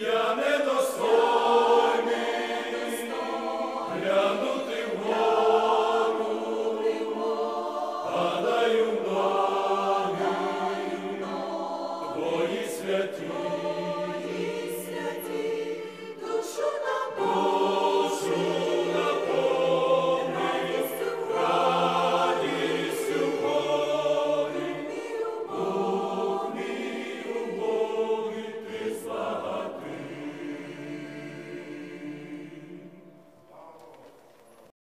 Yeah.